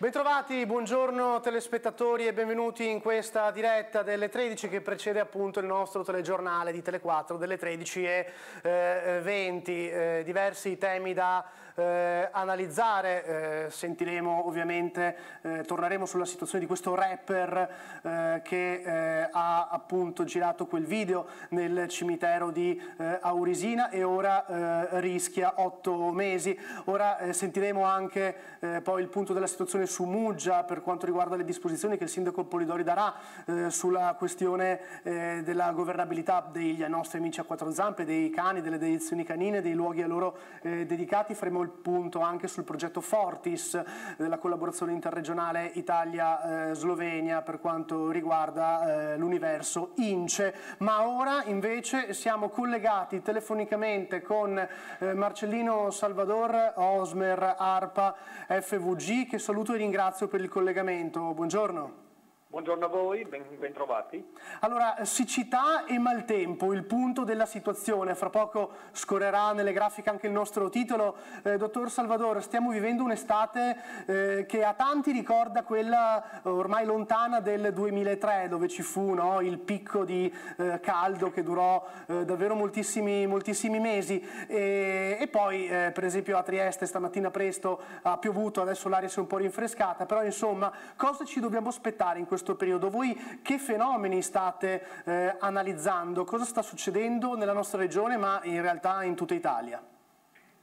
Bentrovati, buongiorno telespettatori e benvenuti in questa diretta delle 13 che precede appunto il nostro telegiornale di Tele4 delle 13 e eh, 20. Eh, diversi temi da eh, analizzare, eh, sentiremo ovviamente, eh, torneremo sulla situazione di questo rapper eh, che ha appunto girato quel video nel cimitero di Aurisina e ora rischia otto mesi. Ora sentiremo anche poi il punto della situazione su Muggia per quanto riguarda le disposizioni che il sindaco Polidori darà eh, sulla questione eh, della governabilità degli nostri amici a quattro zampe, dei cani, delle dedizioni canine, dei luoghi a loro eh, dedicati. Faremo il punto anche sul progetto Fortis della collaborazione interregionale Italia-Slovenia per quanto riguarda eh, l'universo INCE. Ma ora invece siamo collegati telefonicamente con eh, Marcellino Salvador, Osmer, ARPA, FVG che saluto e ringrazio per il collegamento. Buongiorno. Buongiorno a voi, ben, ben, trovati. Allora, siccità e maltempo, il punto della situazione, fra poco scorrerà nelle grafiche anche il nostro titolo. Eh, dottor Salvador, stiamo vivendo un'estate eh, che a tanti ricorda quella ormai lontana del 2003, dove ci fu no, il picco di eh, caldo che durò eh, davvero moltissimi, moltissimi mesi. E, e poi, eh, per esempio, a Trieste stamattina presto ha piovuto, adesso l'aria si è un po' rinfrescata, però insomma, cosa ci dobbiamo aspettare in questo questo periodo. Voi che fenomeni state eh, analizzando? Cosa sta succedendo nella nostra regione ma in realtà in tutta Italia?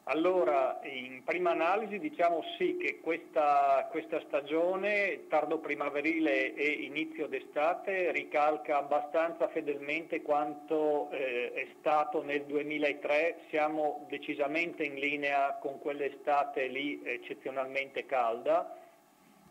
Allora, in prima analisi diciamo sì che questa, questa stagione tardo primaverile e inizio d'estate ricalca abbastanza fedelmente quanto eh, è stato nel 2003, siamo decisamente in linea con quell'estate lì eccezionalmente calda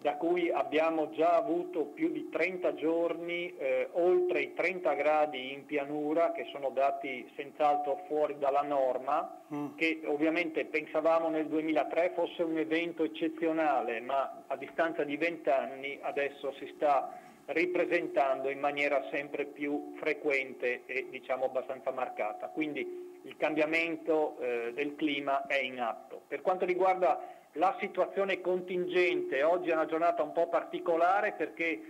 da cui abbiamo già avuto più di 30 giorni eh, oltre i 30 gradi in pianura, che sono dati senz'altro fuori dalla norma, mm. che ovviamente pensavamo nel 2003 fosse un evento eccezionale, ma a distanza di 20 anni adesso si sta ripresentando in maniera sempre più frequente e diciamo abbastanza marcata. Quindi il cambiamento eh, del clima è in atto. Per quanto riguarda la situazione contingente, oggi è una giornata un po' particolare perché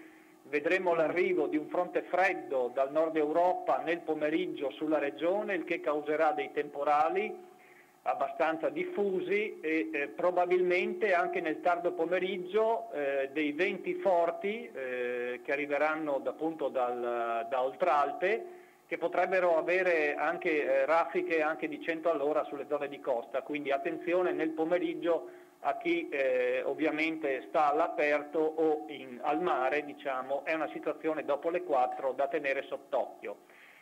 vedremo l'arrivo di un fronte freddo dal nord Europa nel pomeriggio sulla regione, il che causerà dei temporali abbastanza diffusi e eh, probabilmente anche nel tardo pomeriggio eh, dei venti forti eh, che arriveranno appunto dal, da Oltralpe che potrebbero avere anche eh, raffiche anche di 100 all'ora sulle zone di costa, quindi attenzione nel pomeriggio a chi eh, ovviamente sta all'aperto o in, al mare, diciamo, è una situazione dopo le 4 da tenere sott'occhio.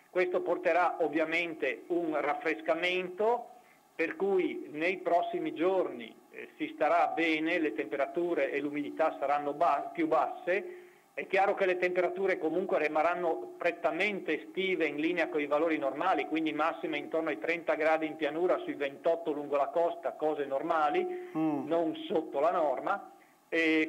Questo porterà ovviamente un raffrescamento per cui nei prossimi giorni eh, si starà bene, le temperature e l'umidità saranno ba- più basse, è chiaro che le temperature comunque rimarranno prettamente estive in linea con i valori normali, quindi massime intorno ai 30 gradi in pianura sui 28 lungo la costa, cose normali, mm. non sotto la norma,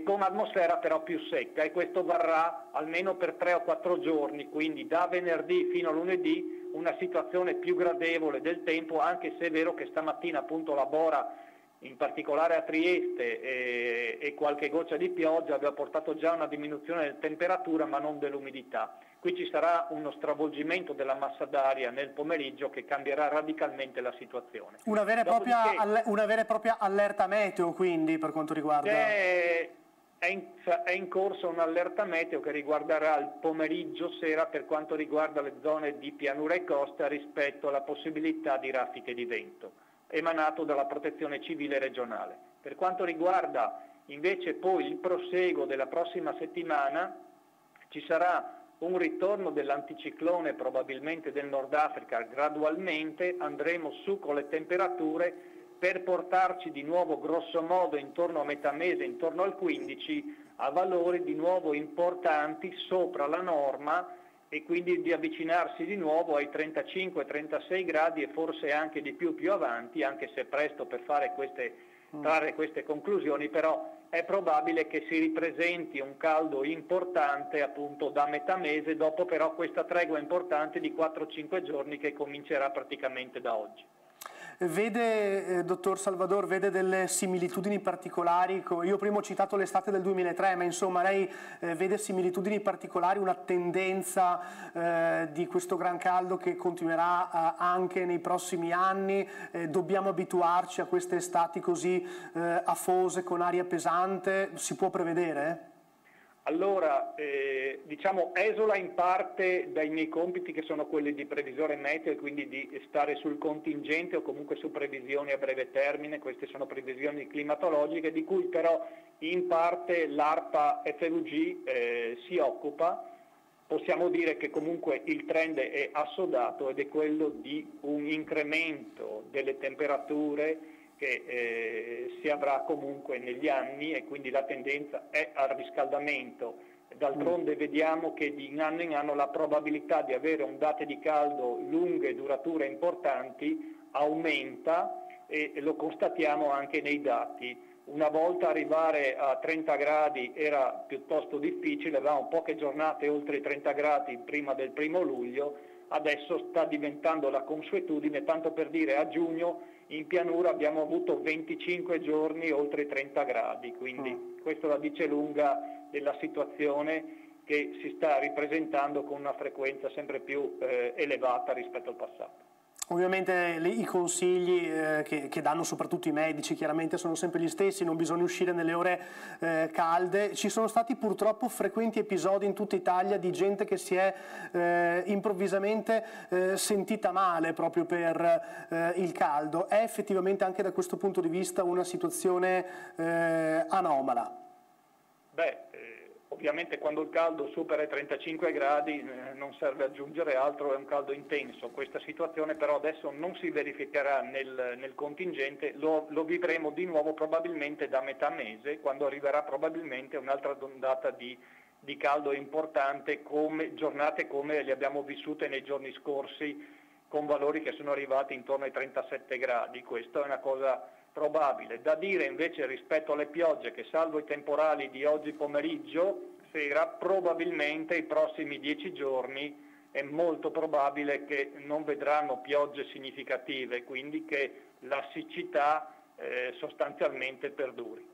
con atmosfera però più secca e questo varrà almeno per 3 o 4 giorni, quindi da venerdì fino a lunedì una situazione più gradevole del tempo, anche se è vero che stamattina appunto la Bora in particolare a Trieste e, e, qualche goccia di pioggia aveva portato già una diminuzione della temperatura ma non dell'umidità. Qui ci sarà uno stravolgimento della massa d'aria nel pomeriggio che cambierà radicalmente la situazione. Una vera, Dopodiché, una vera e propria allerta meteo quindi per quanto riguarda... È, è, in, è in corso un'allerta meteo che riguarderà il pomeriggio sera per quanto riguarda le zone di pianura e costa rispetto alla possibilità di raffiche di vento emanato dalla protezione civile regionale. Per quanto riguarda invece poi il proseguo della prossima settimana, ci sarà un ritorno dell'anticiclone probabilmente del Nord Africa gradualmente, andremo su con le temperature per portarci di nuovo grosso modo intorno a metà mese, intorno al 15, a valori di nuovo importanti sopra la norma e quindi di avvicinarsi di nuovo ai 35-36 gradi e forse anche di più più avanti, anche se è presto per queste, mm. trarre queste conclusioni, però è probabile che si ripresenti un caldo importante appunto da metà mese, dopo però questa tregua importante di 4-5 giorni che comincerà praticamente da oggi. Vede, eh, dottor Salvador, vede delle similitudini particolari? Io prima ho citato l'estate del 2003, ma insomma lei eh, vede similitudini particolari, una tendenza eh, di questo gran caldo che continuerà eh, anche nei prossimi anni? Eh, dobbiamo abituarci a queste estati così eh, afose, con aria pesante? Si può prevedere? Allora, eh, diciamo, esola in parte dai miei compiti che sono quelli di previsore meteo e quindi di stare sul contingente o comunque su previsioni a breve termine, queste sono previsioni climatologiche di cui però in parte l'ARPA FVG eh, si occupa. Possiamo dire che comunque il trend è assodato ed è quello di un incremento delle temperature che eh, si avrà comunque negli anni e quindi la tendenza è al riscaldamento. D'altronde mm. vediamo che di anno in anno la probabilità di avere ondate di caldo lunghe, durature importanti aumenta e lo constatiamo anche nei dati. Una volta arrivare a 30 gradi era piuttosto difficile, avevamo poche giornate oltre i 30 gradi prima del primo luglio, adesso sta diventando la consuetudine, tanto per dire a giugno in pianura abbiamo avuto 25 giorni oltre i 30 gradi, quindi mm. questo la dice lunga della situazione che si sta ripresentando con una frequenza sempre più eh, elevata rispetto al passato. Ovviamente le, i consigli eh, che, che, danno soprattutto i medici chiaramente sono sempre gli stessi, non bisogna uscire nelle ore eh, calde. Ci sono stati purtroppo frequenti episodi in tutta Italia di gente che si è eh, improvvisamente eh, sentita male proprio per eh, il caldo. È effettivamente anche da questo punto di vista una situazione eh, anomala? Beh, Ovviamente quando il caldo supera i 35 gradi eh, non serve aggiungere altro, è un caldo intenso. Questa situazione però adesso non si verificherà nel, nel contingente, lo, lo, vivremo di nuovo probabilmente da metà mese, quando arriverà probabilmente un'altra ondata di, di caldo importante, come, giornate come le abbiamo vissute nei giorni scorsi con valori che sono arrivati intorno ai 37 gradi. Questa è una cosa probabile. Da dire invece rispetto alle piogge che salvo i temporali di oggi pomeriggio, sera, probabilmente i prossimi dieci giorni è molto probabile che non vedranno piogge significative, quindi che la siccità eh, sostanzialmente perduri.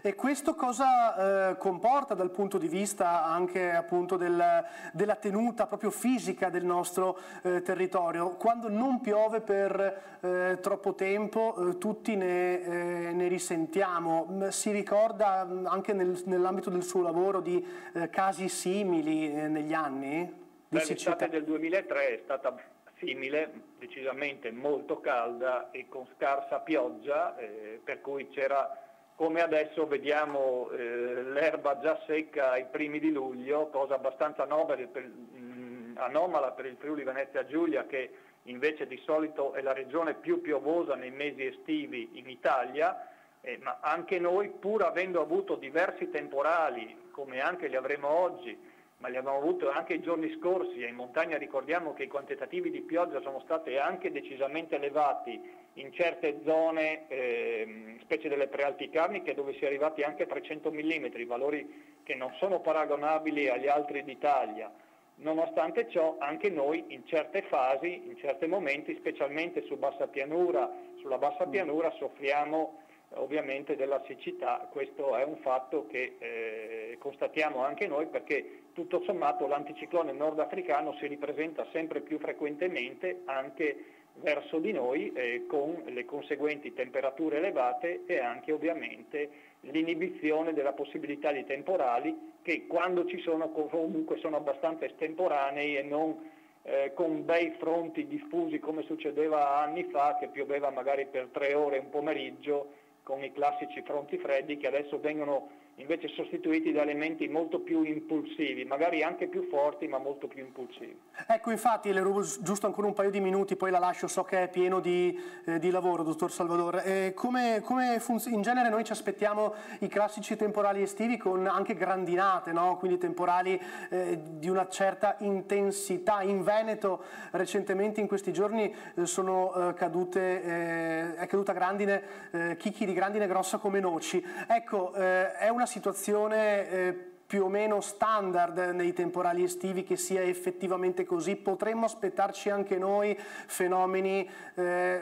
E questo cosa eh, comporta dal punto di vista anche appunto del, della tenuta proprio fisica del nostro eh, territorio? Quando non piove per eh, troppo tempo eh, tutti ne, eh, ne, risentiamo. Si ricorda anche nel, nell'ambito del suo lavoro di eh, casi simili negli anni? L'estate del 2003 è stata simile, decisamente molto calda e con scarsa pioggia, per cui c'era come adesso vediamo eh, l'erba già secca ai primi di luglio, cosa abbastanza per, mh, mm, anomala per il Friuli Venezia Giulia che invece di solito è la regione più piovosa nei mesi estivi in Italia, eh, ma anche noi pur avendo avuto diversi temporali, come anche li avremo oggi, ma li abbiamo avuti anche i giorni scorsi e in montagna ricordiamo che i quantitativi di pioggia sono stati anche decisamente elevati in certe zone, eh, specie delle prealticarniche, dove si è arrivati anche a 300 mm, valori che non sono paragonabili agli altri d'Italia. Nonostante ciò, anche noi in certe fasi, in certi momenti, specialmente su bassa pianura, sulla bassa pianura soffriamo ovviamente della siccità, questo è un fatto che eh, constatiamo anche noi perché tutto sommato l'anticiclone nordafricano si ripresenta sempre più frequentemente anche verso di noi eh, con le conseguenti temperature elevate e anche ovviamente l'inibizione della possibilità di temporali che quando ci sono comunque sono abbastanza estemporanei e non eh, con bei fronti diffusi come succedeva anni fa che pioveva magari per tre ore un pomeriggio con i classici fronti freddi che adesso vengono invece sostituiti da elementi molto più impulsivi, magari anche più forti ma molto più impulsivi. Ecco infatti le rubo giusto ancora un paio di minuti, poi la lascio, so che è pieno di, eh, di lavoro dottor Salvador. Eh, come, come in genere noi ci aspettiamo i classici temporali estivi con anche grandinate, no? quindi temporali eh, di una certa intensità. In Veneto recentemente in questi giorni eh, sono eh, cadute, eh, è caduta grandine, chicchi di grandine grossa come noci. Ecco, è una situazione eh, più o meno standard nei temporali estivi che sia effettivamente così? Potremmo aspettarci anche noi fenomeni eh,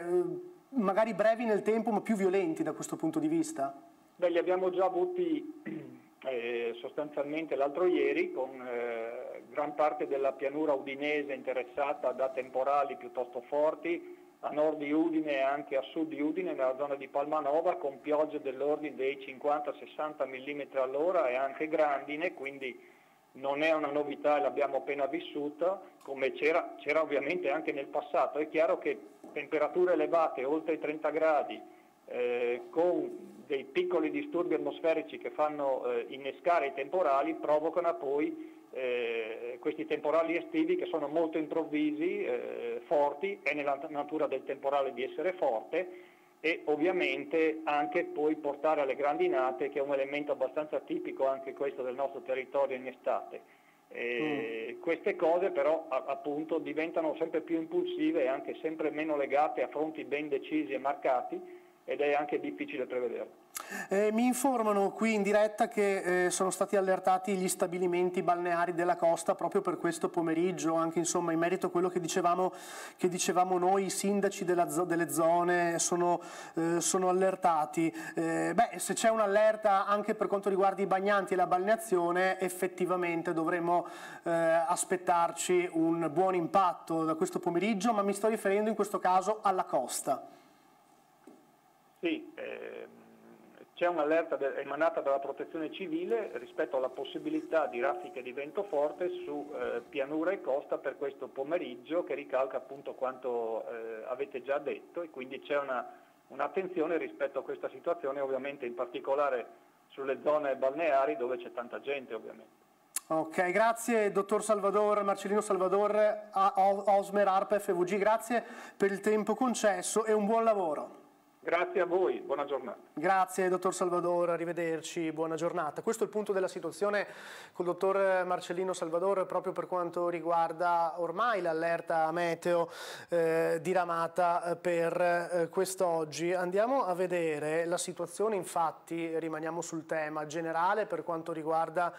magari brevi nel tempo ma più violenti da questo punto di vista? Beh, li abbiamo già avuti eh, sostanzialmente l'altro ieri con eh, gran parte della pianura udinese interessata da temporali piuttosto forti, a nord di Udine e anche a sud di Udine, nella zona di Palmanova, con piogge dell'ordine dei 50-60 mm all'ora e anche grandine, quindi non è una novità e l'abbiamo appena vissuta, come c'era, c'era ovviamente anche nel passato. È chiaro che temperature elevate, oltre i 30 gradi, eh, con dei piccoli disturbi atmosferici che fanno eh, innescare i temporali, provocano poi eh, questi temporali estivi che sono molto improvvisi, eh, forti, è nella natura del temporale di essere forte e ovviamente anche poi portare alle grandinate che è un elemento abbastanza tipico anche questo del nostro territorio in estate. Eh, mm. Queste cose però a, appunto diventano sempre più impulsive e anche sempre meno legate a fronti ben decisi e marcati ed è anche difficile prevederlo. Eh, mi informano qui in diretta che eh, sono stati allertati gli stabilimenti balneari della costa proprio per questo pomeriggio, anche insomma in merito a quello che dicevamo, che dicevamo noi, i sindaci della, delle zone sono, eh, sono allertati. Eh, beh, se c'è un'allerta anche per quanto riguarda i bagnanti e la balneazione, effettivamente dovremmo eh, aspettarci un buon impatto da questo pomeriggio, ma mi sto riferendo in questo caso alla costa. Sì, ehm, c'è un'allerta emanata dalla protezione civile rispetto alla possibilità di raffiche di vento forte su eh, pianura e costa per questo pomeriggio che ricalca appunto quanto eh, avete già detto e quindi c'è un'attenzione un rispetto a questa situazione ovviamente in particolare sulle zone balneari dove c'è tanta gente ovviamente. Ok, grazie dottor Salvador, Marcellino Salvador, Osmer, ARPA, FVG, grazie per il tempo concesso e un buon lavoro. Grazie a voi, buona giornata. Grazie dottor Salvador, arrivederci, buona giornata. Questo è il punto della situazione col dottor Marcellino Salvador proprio per quanto riguarda ormai l'allerta meteo eh, diramata per eh, quest'oggi. Andiamo a vedere la situazione, infatti rimaniamo sul tema generale per quanto riguarda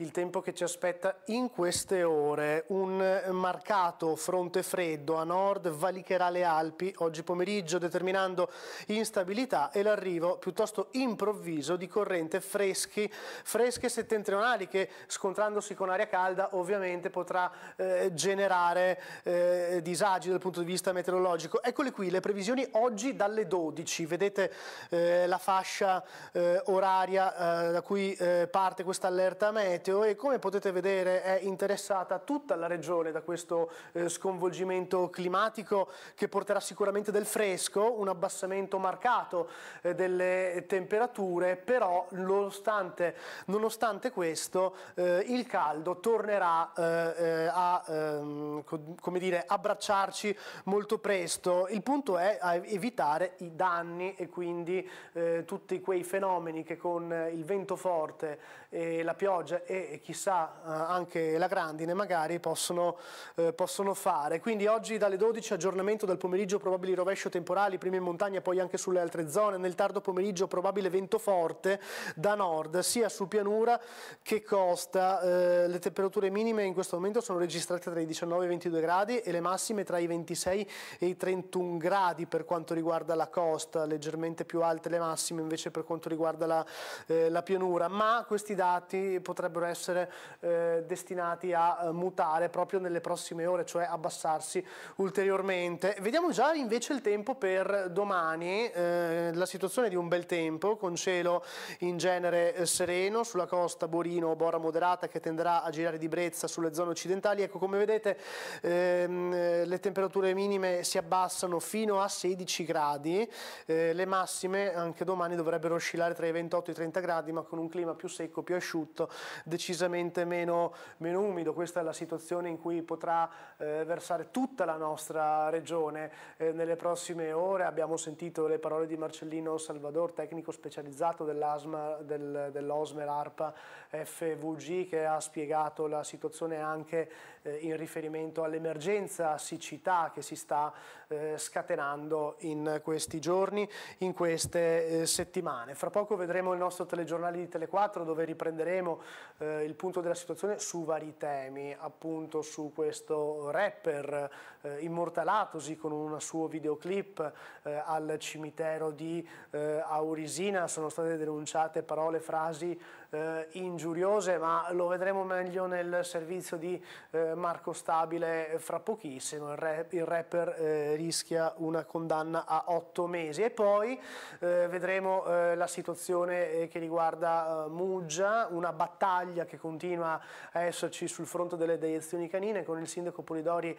il tempo che ci aspetta in queste ore. Un marcato fronte freddo a nord valicherà le Alpi oggi pomeriggio determinando instabilità e l'arrivo piuttosto improvviso di corrente freschi, fresche settentrionali che scontrandosi con aria calda ovviamente potrà eh, generare eh, disagi dal punto di vista meteorologico. Eccole qui le previsioni oggi dalle 12, vedete eh, la fascia eh, oraria eh, da cui eh, parte questa allerta meteo meteo e come potete vedere è interessata tutta la regione da questo eh, sconvolgimento climatico che porterà sicuramente del fresco, un abbassamento marcato eh, delle temperature, però nonostante, nonostante questo eh, il caldo tornerà eh, eh, a ehm, come dire, abbracciarci molto presto. Il punto è evitare i danni e quindi eh, tutti quei fenomeni che con il vento forte e la pioggia e e chissà eh, anche la grandine magari possono, eh, possono, fare. Quindi oggi dalle 12 aggiornamento del pomeriggio probabili rovescio temporali, prima in montagna poi anche sulle altre zone, nel tardo pomeriggio probabile vento forte da nord sia su pianura che costa. Eh, le temperature minime in questo momento sono registrate tra i 19 e i 22 gradi e le massime tra i 26 e i 31 gradi per quanto riguarda la costa, leggermente più alte le massime invece per quanto riguarda la, eh, la pianura, ma questi dati potrebbero essere eh, destinati a eh, mutare proprio nelle prossime ore, cioè abbassarsi ulteriormente. Vediamo già invece il tempo per domani, eh, la situazione di un bel tempo con cielo in genere eh, sereno sulla costa Borino o Bora moderata che tenderà a girare di brezza sulle zone occidentali. Ecco come vedete ehm, eh, le temperature minime si abbassano fino a 16 gradi, eh, le massime anche domani dovrebbero oscillare tra i 28 e i 30 gradi ma con un clima più secco, più asciutto decisamente meno, meno umido, questa è la situazione in cui potrà eh, versare tutta la nostra regione eh, nelle prossime ore, abbiamo sentito le parole di Marcellino Salvador, tecnico specializzato dell'ASMA, del, dell'Osmer ARPA FVG che ha spiegato la situazione anche eh, in riferimento all'emergenza siccità che si sta eh, scatenando in questi giorni, in queste eh, settimane. Fra poco vedremo il nostro telegiornale di Tele4 dove riprenderemo eh, il punto della situazione su vari temi, appunto su questo rapper eh, immortalatosi con un suo videoclip eh, al cimitero di eh, Aurisina, sono state denunciate parole, frasi eh, ingiuriose, ma lo vedremo meglio nel servizio di eh, Marco Stabile fra pochissimo. Il, rap, il rapper eh, rischia una condanna a otto mesi. E poi eh, vedremo eh, la situazione eh, che riguarda Muggia, una battaglia che continua a esserci sul fronte delle deiezioni canine con il sindaco Polidori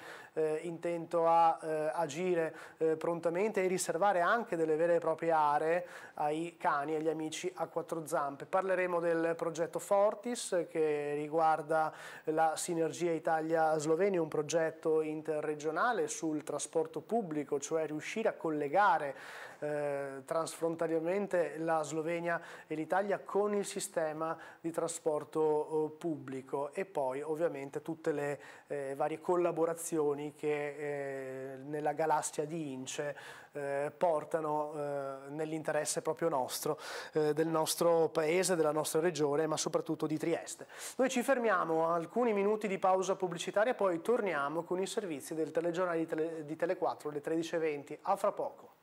intento a agire prontamente e riservare anche delle vere e proprie aree ai cani e agli amici a quattro zampe. Parleremo del del progetto Fortis che riguarda la sinergia Italia-Slovenia, un progetto interregionale sul trasporto pubblico, cioè riuscire a collegare eh, transfrontaliermente la Slovenia e l'Italia con il sistema di trasporto eh, pubblico e poi ovviamente tutte le eh, varie collaborazioni che eh, nella galassia di Ince eh, portano eh, nell'interesse proprio nostro, del nostro paese, della nostra regione, ma soprattutto di Trieste. Noi ci fermiamo alcuni minuti di pausa pubblicitaria, poi torniamo con i servizi del telegiornale di, Tele, di Tele4 alle 13.20. A fra poco.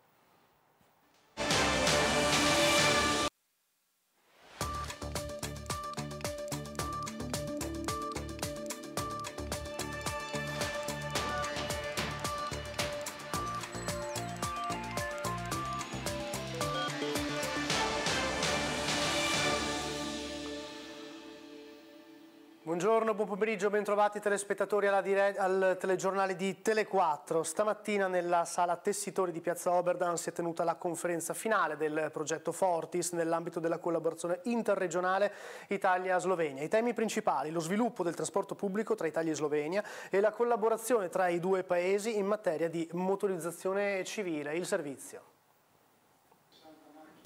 Pomeriggio, bentrovati telespettatori al telegiornale di Tele4. Stamattina nella sala Tessitori di Piazza Oberdan si è tenuta la conferenza finale del progetto Fortis nell'ambito della collaborazione interregionale Italia-Slovenia. I temi principali, lo sviluppo del trasporto pubblico tra Italia e Slovenia e la collaborazione tra i due paesi in materia di motorizzazione civile, il servizio.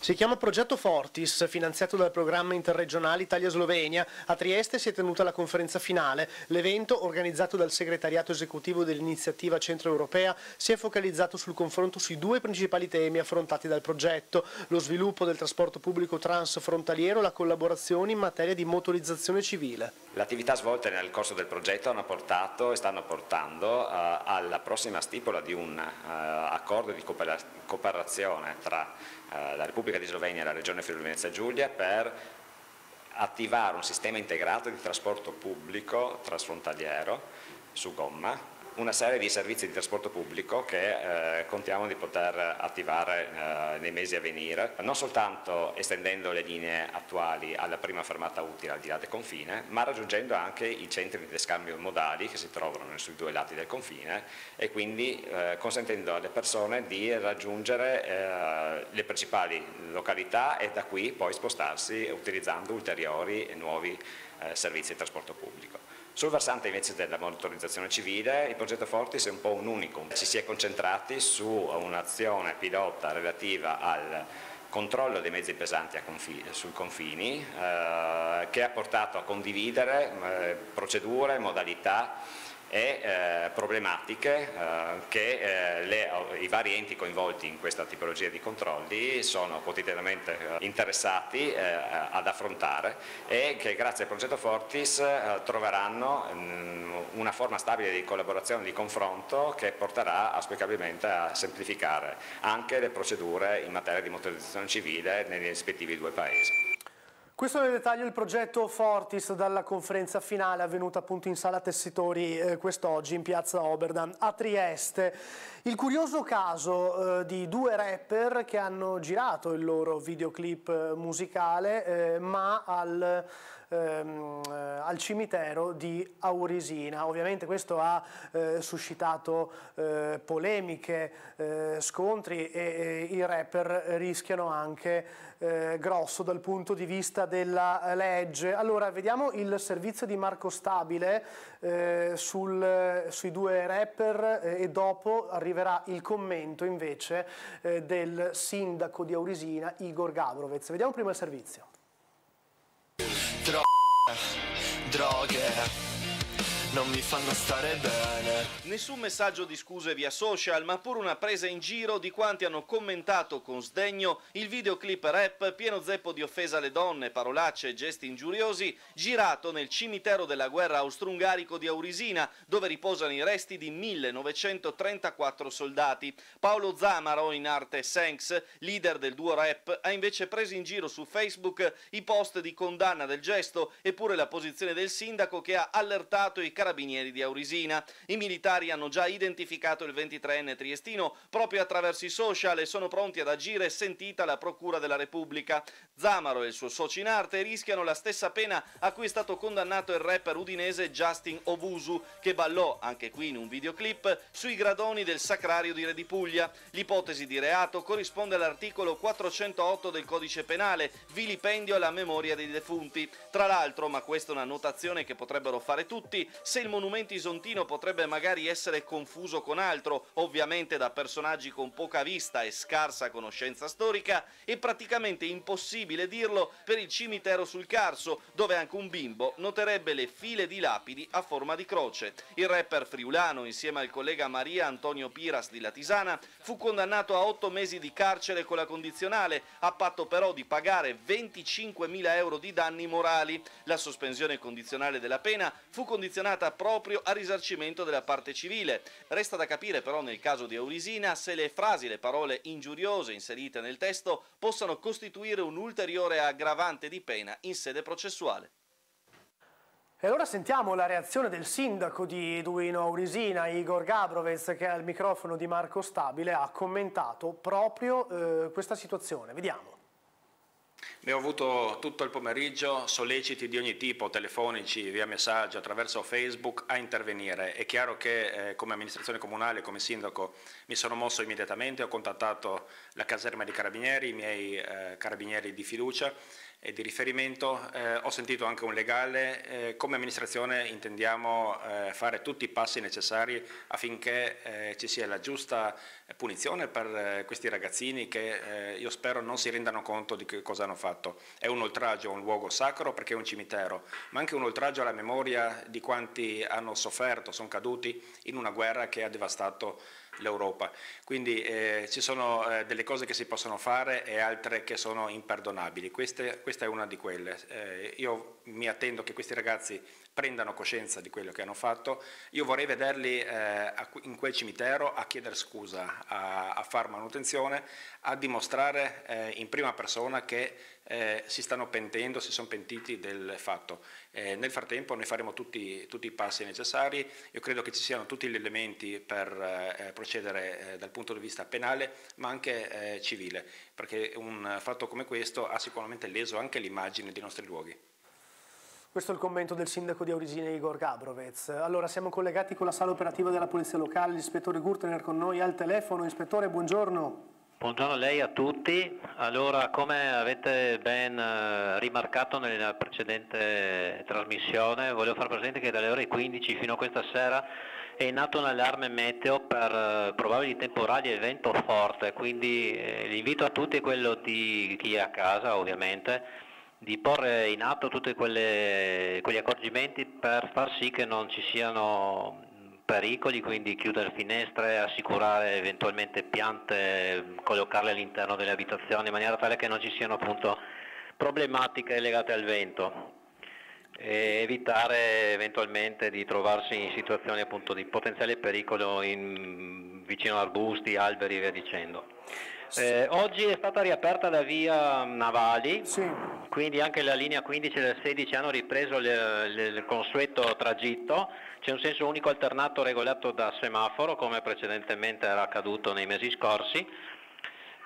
Si chiama Progetto Fortis, finanziato dal programma interregionale Italia-Slovenia. A Trieste si è tenuta la conferenza finale. L'evento, organizzato dal segretariato esecutivo dell'iniziativa centroeuropea, si è focalizzato sul confronto sui due principali temi affrontati dal progetto, lo sviluppo del trasporto pubblico transfrontaliero e la collaborazione in materia di motorizzazione civile. Le attività svolte nel corso del progetto hanno portato e stanno portando uh, alla prossima stipula di un uh, accordo di cooperazione tra eh, la Repubblica di Slovenia e la Regione Friuli Venezia Giulia per attivare un sistema integrato di trasporto pubblico trasfrontaliero su gomma una serie di servizi di trasporto pubblico che eh, contiamo di poter attivare eh, nei mesi a venire, non soltanto estendendo le linee attuali alla prima fermata utile al di là del confine, ma raggiungendo anche i centri di scambio modali che si trovano sui due lati del confine e quindi eh, consentendo alle persone di raggiungere eh, le principali località e da qui poi spostarsi utilizzando ulteriori e nuovi eh, servizi di trasporto pubblico. Sul versante invece della motorizzazione civile il progetto Fortis è un po' un unicum, ci si è concentrati su un'azione pilota relativa al controllo dei mezzi pesanti confini, sui confini eh, che ha portato a condividere eh, procedure, modalità e eh, problematiche eh, che eh, le, i vari enti coinvolti in questa tipologia di controlli sono quotidianamente eh, interessati eh, ad affrontare e che grazie al progetto Fortis eh, troveranno mh, mm, una forma stabile di collaborazione, di confronto che porterà auspicabilmente a semplificare anche le procedure in materia di motorizzazione civile nei rispettivi due paesi. Questo nel dettaglio il progetto Fortis dalla conferenza finale avvenuta appunto in sala Tessitori eh, quest'oggi in piazza Oberdan a Trieste. Il curioso caso eh, di due rapper che hanno girato il loro videoclip eh, musicale eh, ma al ehm, eh, al cimitero di Aurisina. Ovviamente questo ha eh, suscitato eh, polemiche, eh, scontri e, e, i rapper rischiano anche eh, grosso dal punto di vista della legge. Allora vediamo il servizio di Marco Stabile eh, sul, sui due rapper e dopo arriverà il commento invece del sindaco di Aurisina Igor Gabrovez. Vediamo prima il servizio. drogę. Non mi fanno stare bene. Nessun messaggio di scuse via social, ma pure una presa in giro di quanti hanno commentato con sdegno il videoclip rap pieno zeppo di offesa alle donne, parolacce e gesti ingiuriosi, girato nel cimitero della guerra austro-ungarico di Aurisina, dove riposano i resti di 1934 soldati. Paolo Zamaro, in arte Senks, leader del duo rap, ha invece preso in giro su Facebook i post di condanna del gesto e pure la posizione del sindaco che ha allertato i carabinieri di Aurisina. I militari hanno già identificato il 23enne triestino proprio attraverso i social e sono pronti ad agire sentita la Procura della Repubblica. Zamaro e il suo socio in arte rischiano la stessa pena a cui è stato condannato il rapper udinese Justin Obusu, che ballò, anche qui in un videoclip, sui gradoni del sacrario di Re di Puglia. L'ipotesi di reato corrisponde all'articolo 408 del codice penale, vilipendio alla memoria dei defunti. Tra l'altro, ma questa è una notazione che potrebbero fare tutti, se il monumento isontino potrebbe magari essere confuso con altro, ovviamente da personaggi con poca vista e scarsa conoscenza storica, è praticamente impossibile dirlo per il cimitero sul Carso, dove anche un bimbo noterebbe le file di lapidi a forma di croce. Il rapper friulano, insieme al collega Maria Antonio Piras di Latisana, fu condannato a otto mesi di carcere con la condizionale, a patto però di pagare 25.000 euro di danni morali. La sospensione condizionale della pena fu condizionata destinata proprio a risarcimento della parte civile. Resta da capire però nel caso di Aurisina se le frasi e le parole ingiuriose inserite nel testo possano costituire un ulteriore aggravante di pena in sede processuale. E allora sentiamo la reazione del sindaco di Duino Aurisina, Igor Gabrovez, che al microfono di Marco Stabile ha commentato proprio eh, questa situazione. Vediamo. Abbiamo avuto tutto il pomeriggio solleciti di ogni tipo, telefonici, via messaggio, attraverso Facebook, a intervenire. È chiaro che eh, come amministrazione comunale, come sindaco, mi sono mosso immediatamente, ho contattato la caserma dei carabinieri, i miei eh, carabinieri di fiducia e di riferimento. Eh, ho sentito anche un legale, eh, come amministrazione intendiamo eh, fare tutti i passi necessari affinché eh, ci sia la giusta punizione per eh, questi ragazzini che eh, io spero non si rendano conto di che cosa hanno fatto. È un oltraggio a un luogo sacro perché è un cimitero, ma anche un oltraggio alla memoria di quanti hanno sofferto, sono caduti in una guerra che ha devastato l'Europa. Quindi eh, ci sono eh, delle cose che si possono fare e altre che sono imperdonabili. Queste, questa è una di quelle. Eh, io mi attendo che questi ragazzi prendano coscienza di quello che hanno fatto. Io vorrei vederli eh, in quel cimitero a chiedere scusa, a, a far manutenzione, a dimostrare eh, in prima persona che eh, si stanno pentendo, si sono pentiti del fatto. Eh, nel frattempo noi faremo tutti, tutti, i passi necessari, io credo che ci siano tutti gli elementi per eh, procedere eh, dal punto di vista penale ma anche eh, civile, perché un fatto come questo ha sicuramente leso anche l'immagine dei nostri luoghi. Questo è il commento del sindaco di Aurisine Igor Gabrovez. Allora siamo collegati con la sala operativa della Polizia Locale, l'ispettore Gurtener con noi al telefono. Ispettore, buongiorno. Buongiorno a lei a tutti. Allora, come avete ben eh, rimarcato nella precedente trasmissione, voglio far presente che dalle ore 15 fino a questa sera è nato un allarme meteo per eh, probabili temporali e vento forte, quindi eh, l'invito a tutti è quello di chi è a casa ovviamente di porre in atto tutti quegli accorgimenti per far sì che non ci siano pericoli, quindi chiudere finestre, assicurare eventualmente piante, collocarle all'interno delle abitazioni in maniera tale che non ci siano appunto problematiche legate al vento e evitare eventualmente di trovarsi in situazioni appunto di potenziale pericolo in, vicino a arbusti, alberi e via dicendo. Eh, oggi è stata riaperta la via Navali, sì. quindi anche la linea 15 e la 16 hanno ripreso le, le, il consueto tragitto, c'è un senso unico alternato regolato da semaforo come precedentemente era accaduto nei mesi scorsi.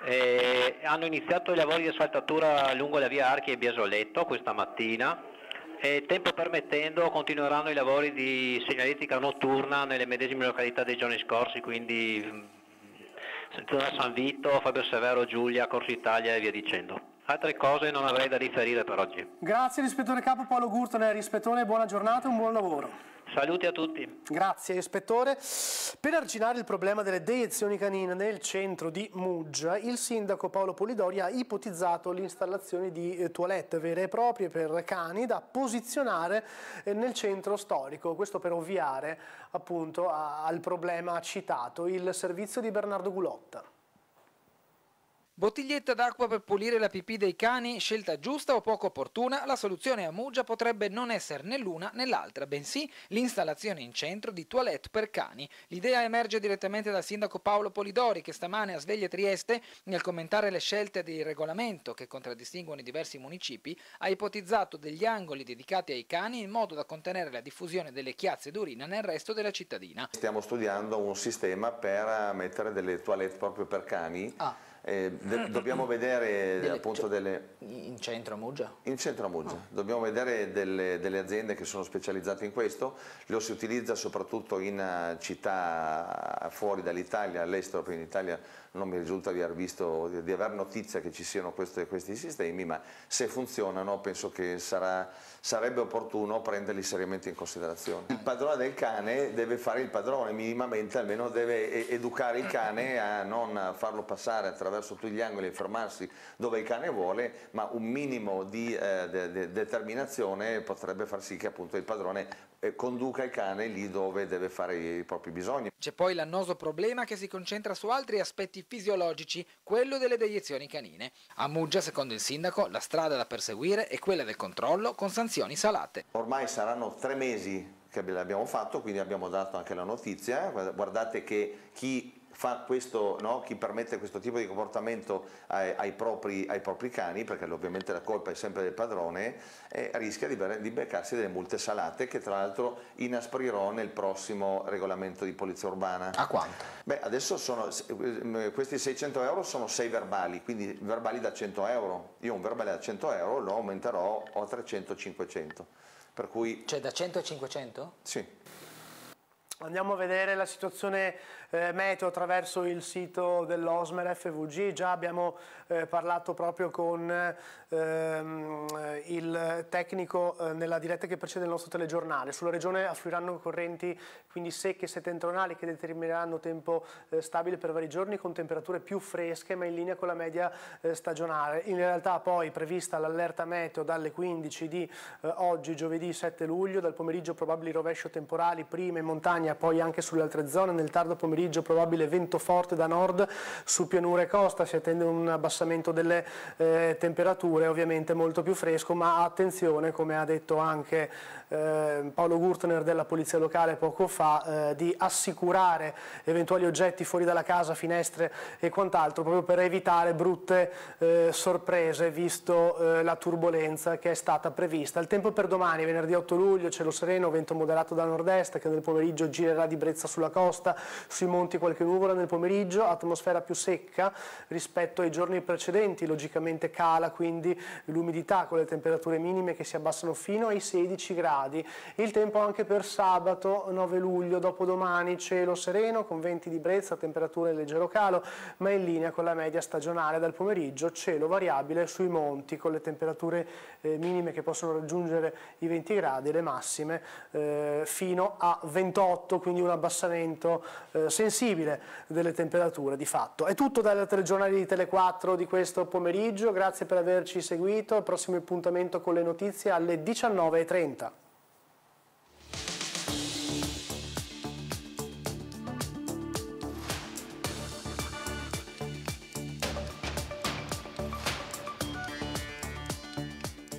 Eh, hanno iniziato i lavori di asfaltatura lungo la via Archi e Biasoletto questa mattina e tempo permettendo continueranno i lavori di segnaletica notturna nelle medesime località dei giorni scorsi, quindi zona San Vito, Fabio Severo, Giulia, Corso Italia e via dicendo. Altre cose non avrei da riferire per oggi. Grazie ispettore capo Paolo Gurtoner, ispettore buona giornata e un buon lavoro. Saluti a tutti. Grazie ispettore. Per arginare il problema delle deiezioni canine nel centro di Muggia, il sindaco Paolo Polidori ha ipotizzato l'installazione di eh, toilette vere e proprie per cani da posizionare eh, nel centro storico, questo per ovviare appunto al problema citato, il servizio di Bernardo Gulotta. Bottiglietta d'acqua per pulire la pipì dei cani, scelta giusta o poco opportuna, la soluzione a Muggia potrebbe non essere né l'una né l'altra, bensì l'installazione in centro di toilette per cani. L'idea emerge direttamente dal sindaco Paolo Polidori che stamane a Sveglia Trieste, nel commentare le scelte di regolamento che contraddistinguono i diversi municipi, ha ipotizzato degli angoli dedicati ai cani in modo da contenere la diffusione delle chiazze d'urina nel resto della cittadina. Stiamo studiando un sistema per mettere delle toilette proprio per cani. Ah eh, dobbiamo vedere delle, appunto cioè, delle... In centro a Muggia? In centro a Muggia. Oh. Dobbiamo vedere delle, delle, aziende che sono specializzate in questo. Lo si utilizza soprattutto in eh, città fuori dall'Italia, all'estero, perché in Italia non mi risulta di aver visto, di aver notizia che ci siano questi, questi sistemi, ma se funzionano penso che sarà, sarebbe opportuno prenderli seriamente in considerazione. Il padrone del cane deve fare il padrone, minimamente almeno deve educare il cane a non farlo passare attraverso tutti gli angoli e fermarsi dove il cane vuole, ma un minimo di eh, de de determinazione potrebbe far sì che appunto il padrone conduca il cane lì dove deve fare i propri bisogni. C'è poi l'annoso problema che si concentra su altri aspetti fisiologici, quello delle deiezioni canine. A Muggia, secondo il sindaco, la strada da perseguire è quella del controllo con sanzioni salate. Ormai saranno tre mesi che l'abbiamo fatto, quindi abbiamo dato anche la notizia. Guardate che chi questo, no? chi permette questo tipo di comportamento ai, ai, propri, ai, propri, cani, perché ovviamente la colpa è sempre del padrone, eh, rischia di, di, beccarsi delle multe salate che tra l'altro inasprirò nel prossimo regolamento di polizia urbana. A quanto? Beh, adesso sono, questi 600 euro sono 6 verbali, quindi verbali da 100 euro. Io un verbale da 100 euro lo aumenterò a 300-500. Per cui... Cioè da 100 a 500? Sì. Andiamo a vedere la situazione eh, meteo attraverso il sito dell'Osmer FVG, già abbiamo eh, parlato proprio con ehm, il tecnico eh, nella diretta che precede il nostro telegiornale. Sulla regione affluiranno correnti quindi secche settentrionali che determineranno tempo eh, stabile per vari giorni con temperature più fresche ma in linea con la media eh, stagionale. In realtà poi prevista l'allerta meteo dalle 15 di eh, oggi giovedì 7 luglio, dal pomeriggio probabili rovescio temporali prima in montagna poi anche sulle altre zone, nel tardo pomeriggio probabile vento forte da nord su pianura e costa, si attende un abbassamento delle eh, temperature, ovviamente molto più fresco, ma attenzione, come ha detto anche eh, Paolo Gurtner della Polizia Locale poco fa, eh, di assicurare eventuali oggetti fuori dalla casa, finestre e quant'altro, proprio per evitare brutte eh, sorprese, visto eh, la turbolenza che è stata prevista. Il tempo per domani, venerdì 8 luglio, cielo sereno, vento moderato da nord-est, che nel pomeriggio girerà di brezza sulla costa, sui monti qualche nuvola nel pomeriggio, atmosfera più secca rispetto ai giorni precedenti, logicamente cala quindi l'umidità con le temperature minime che si abbassano fino ai 16 gradi. Il tempo anche per sabato 9 luglio, dopodomani cielo sereno con venti di brezza, temperature in leggero calo, ma in linea con la media stagionale dal pomeriggio, cielo variabile sui monti con le temperature eh, minime che possono raggiungere i 20 gradi le massime eh, fino a 28, quindi un abbassamento eh, sensibile delle temperature di fatto. È tutto dal telegiornale di Tele4 di questo pomeriggio, grazie per averci seguito, prossimo appuntamento con le notizie alle 19.30.